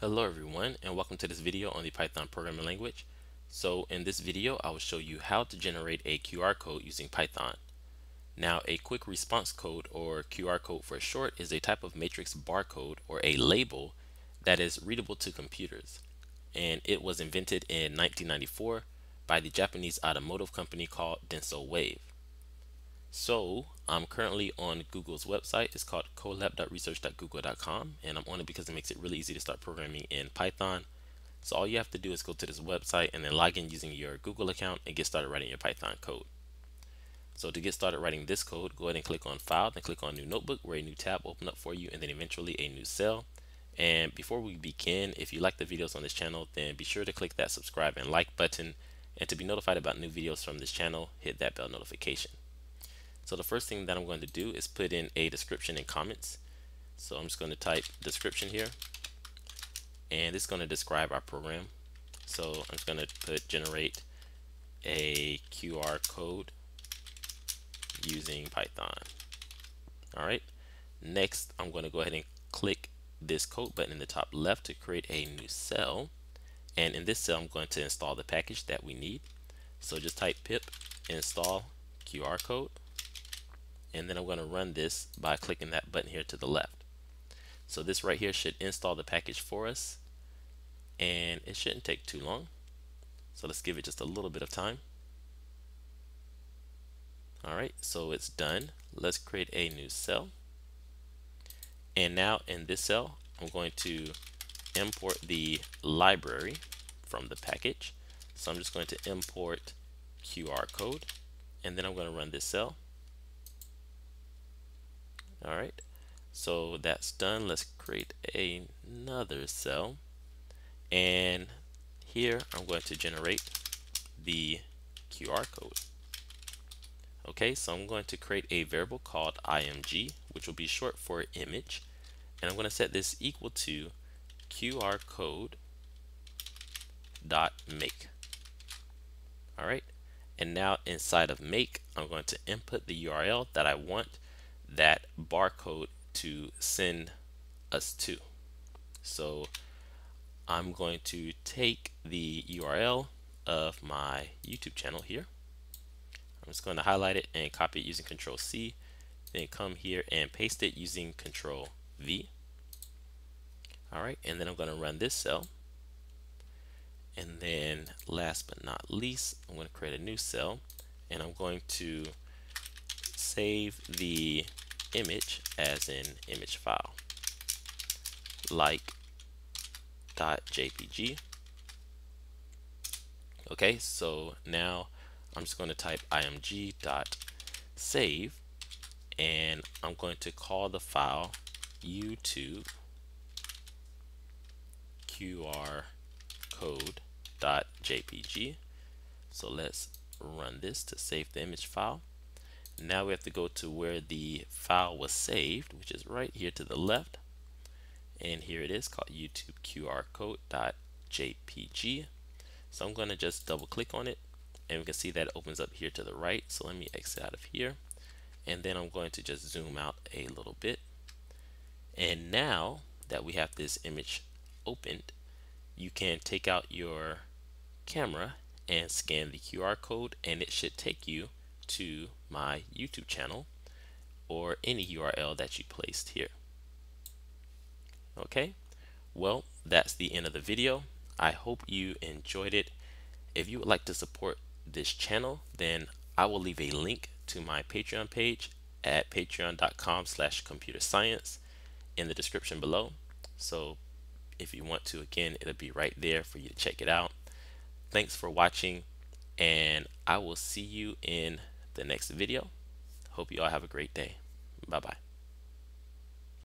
Hello everyone and welcome to this video on the Python programming language. So in this video I will show you how to generate a QR code using Python. Now a quick response code or QR code for short is a type of matrix barcode or a label that is readable to computers and it was invented in 1994 by the Japanese automotive company called Denso Wave. So I'm currently on Google's website. It's called colab.research.google.com and I'm on it because it makes it really easy to start programming in Python. So all you have to do is go to this website and then log in using your Google account and get started writing your Python code. So to get started writing this code, go ahead and click on File, then click on New Notebook where a new tab will open up for you and then eventually a new cell. And before we begin, if you like the videos on this channel, then be sure to click that subscribe and like button. And to be notified about new videos from this channel, hit that bell notification. So the first thing that I'm going to do is put in a description and comments. So I'm just going to type description here and it's going to describe our program. So I'm just going to put generate a QR code using Python. All right. Next, I'm going to go ahead and click this code button in the top left to create a new cell. And in this cell, I'm going to install the package that we need. So just type pip install QR code and then I'm going to run this by clicking that button here to the left. So this right here should install the package for us and it shouldn't take too long. So let's give it just a little bit of time. Alright, so it's done. Let's create a new cell. And now in this cell, I'm going to import the library from the package. So I'm just going to import QR code and then I'm going to run this cell all right. So that's done. Let's create another cell. And here I'm going to generate the QR code. Okay so I'm going to create a variable called img which will be short for image. And I'm going to set this equal to QR code dot make. All right. And now inside of make I'm going to input the URL that I want that barcode to send us to. So I'm going to take the URL of my YouTube channel here. I'm just going to highlight it and copy it using Control C. Then come here and paste it using Control V. All right, and then I'm going to run this cell. And then last but not least, I'm going to create a new cell and I'm going to save the image as an image file. Like .jpg okay so now I'm just going to type img dot save and I'm going to call the file YouTube QR code jpg so let's run this to save the image file now we have to go to where the file was saved, which is right here to the left. And here it is called YouTube QR code.jpg. So I'm going to just double click on it and we can see that it opens up here to the right. So let me exit out of here. And then I'm going to just zoom out a little bit. And now that we have this image opened, you can take out your camera and scan the QR code and it should take you to my YouTube channel or any URL that you placed here. Okay, well, that's the end of the video. I hope you enjoyed it. If you would like to support this channel, then I will leave a link to my Patreon page at patreon.com slash computer science in the description below. So if you want to, again, it'll be right there for you to check it out. Thanks for watching, and I will see you in the next video. Hope you all have a great day. Bye bye.